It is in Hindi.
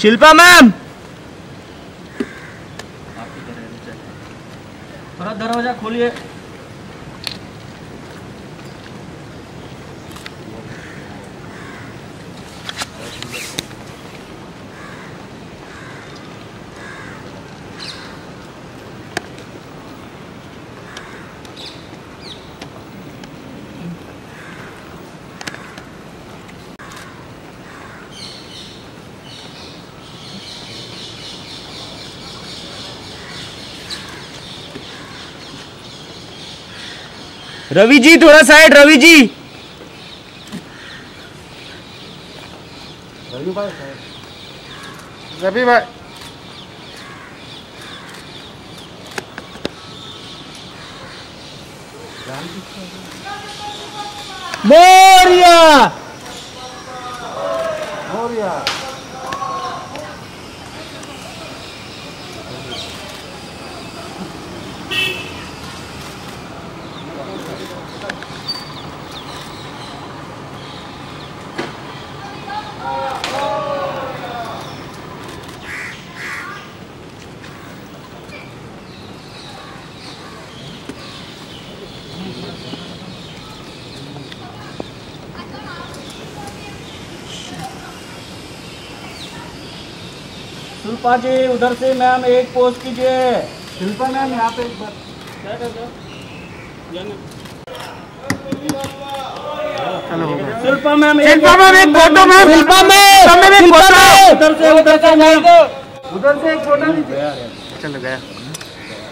शिल्पा मैम। दरवाज़ा खोलिए। रवि जी थोड़ा साइड रवि जी। रवि भाई मोरिया मौर्या। शिल्पा जी उधर से मैम एक पोस्ट कीजिए। शिल्पा मैम यहाँ पे एक बार। चलो। शिल्पा मैम शिल्पा मैम एक फ़ोटो मैम। शिल्पा मैम उधर से उधर से मैम उधर से एक फ़ोटो चलो गया।